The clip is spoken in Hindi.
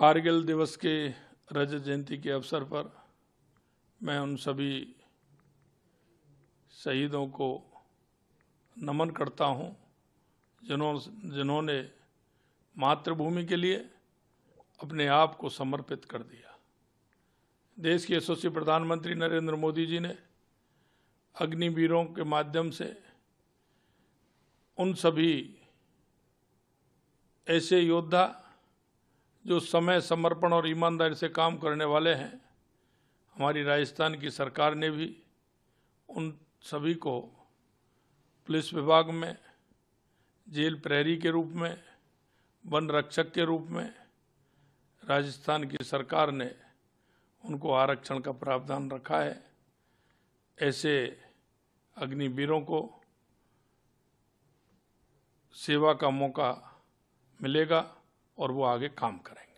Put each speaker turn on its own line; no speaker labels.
कारगिल दिवस के रजत जयंती के अवसर पर मैं उन सभी शहीदों को नमन करता हूँ, जिन्हों, जिन्होंने मातृभूमि के लिए अपने आप को समर्पित कर दिया। देश के यशस्वी प्रधानमंत्री नरेंद्र मोदी जी ने अग्निवीरों के माध्यम से उन सभी ऐसे योद्धा जो समय, समर्पण और ईमानदारी से काम करने वाले हैं, हमारी राजस्थान की सरकार ने भी उन सभी को पुलिस विभाग में, जेल प्रहरी के रूप में, वन रक्षक के रूप में, राजस्थान की सरकार ने उनको आरक्षण का प्रावधान रखा है। ऐसे अग्निवीरों को सेवा का मौका मिलेगा। और वो आगे काम करेंगे।